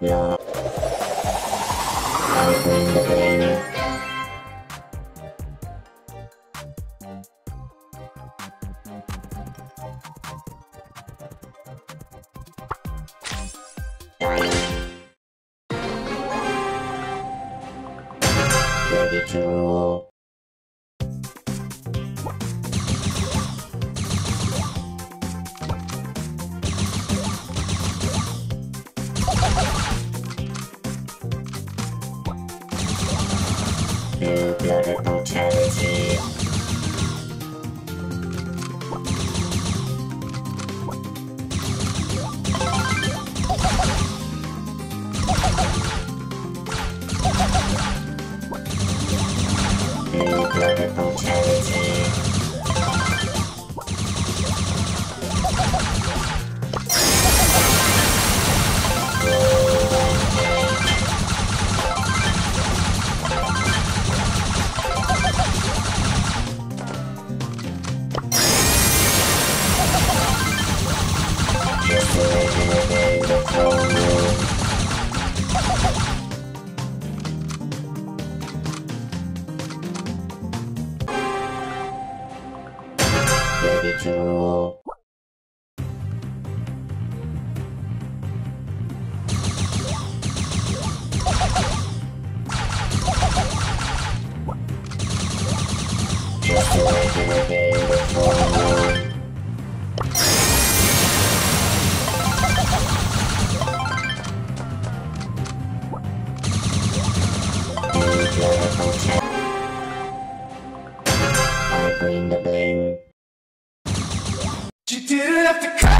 Yeah. Ready to roll. Blue-blooded brutality. Blue-blooded brutality. Roll. Just didn't have to cry.